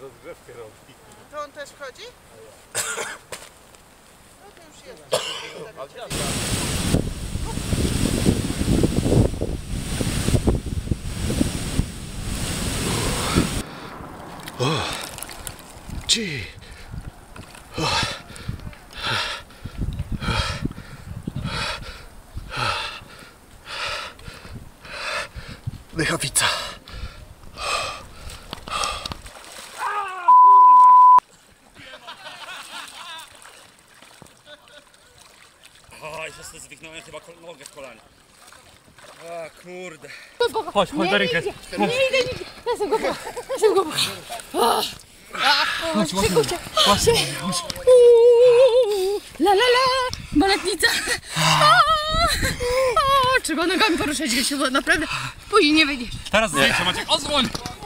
Rozgrzewkę robi. To on też wchodzi? No to już jest. Ci. Dychawica. O, jeszcze sobie zwiknąłem chyba kol- nogę w kolanie. A kurde. Chodź, chodź, Darek. Nie idę nigdzie. Ja jestem głęboko. Ja jestem głęboko. Chodź, chodź, chodź. La la la. Baletnica. A, a, Trzeba nogami poruszać się, bo naprawdę później nie wyjdziesz. Teraz zdjęcie Maciek, odzwoń! Ale